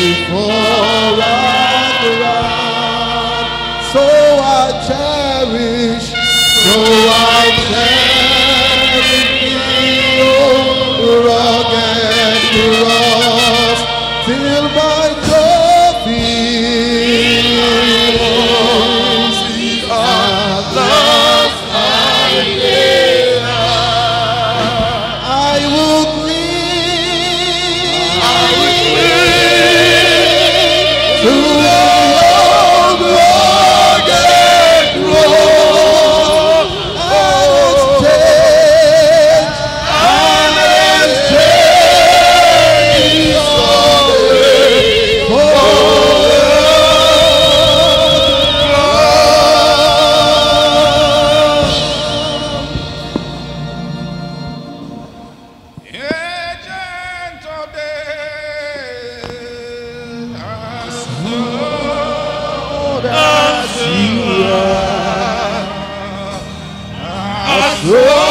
before I drown. So I cherish, so I cherish you. Lord, as you are. As Lord.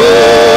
Senhor.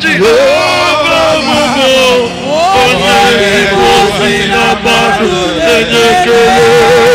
Jehovah Mugo, Onye Ibo Sinaba, Enyekele.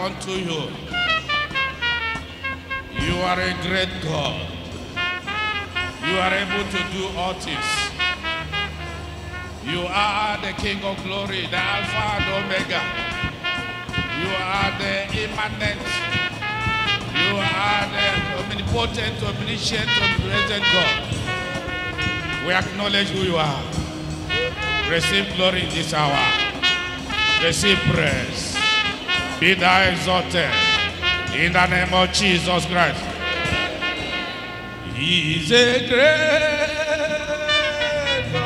Unto you. You are a great God. You are able to do all things. You are the King of glory, the Alpha and Omega. You are the immanent. You are the omnipotent, omniscient, omnipresent God. We acknowledge who you are. Receive glory in this hour. Receive praise. Be thou exalted. In the name of Jesus Christ. He is a great.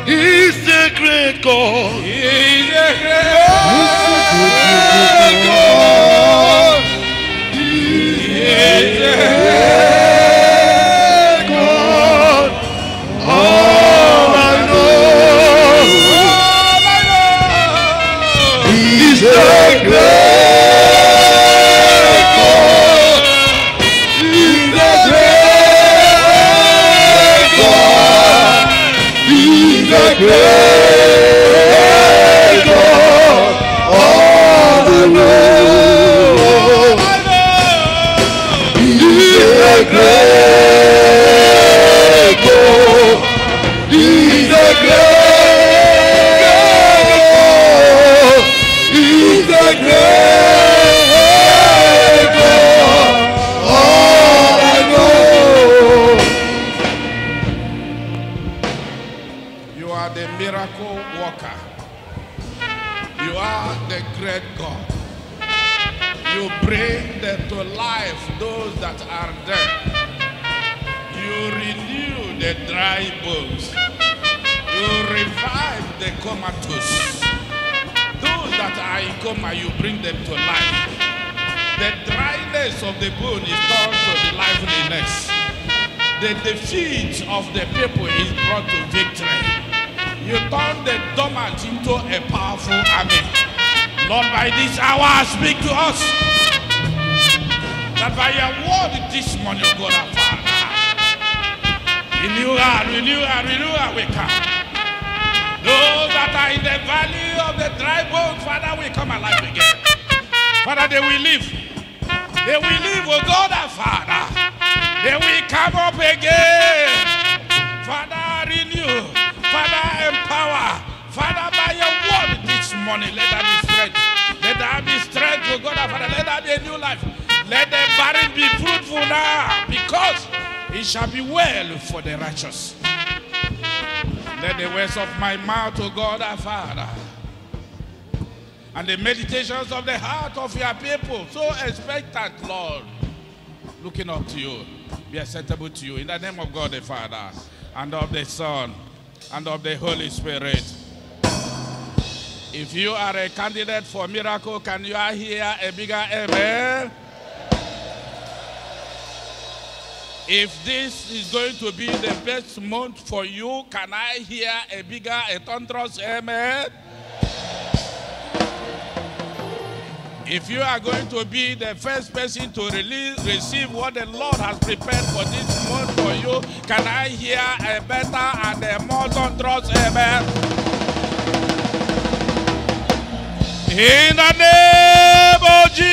He's a great God. He is a great He's miracle worker. You are the great God. You bring them to life those that are dead. You renew the dry bones. You revive the comatose. Those that are in coma, you bring them to life. The dryness of the bone is turned to the liveliness. The defeat of the people is brought to victory. You turn the dormant into a powerful army. Lord, by this hour, speak to us. That by your word this morning, God our Father, renew our, renew our, renew our, we come. Those that are in the valley of the dry bones, Father, we come alive again. Father, they will live. They will live, oh God Let there be a new life. Let the barren be fruitful now, because it shall be well for the righteous. Let the words of my mouth, O God our Father, and the meditations of the heart of your people, so expectant, Lord, looking up to you, be acceptable to you. In the name of God the Father, and of the Son, and of the Holy Spirit. If you are a candidate for miracle, can you hear a bigger amen? If this is going to be the best month for you, can I hear a bigger, a thunderous amen? If you are going to be the first person to release, receive what the Lord has prepared for this month for you, can I hear a better and a more thunderous amen? Em nome de.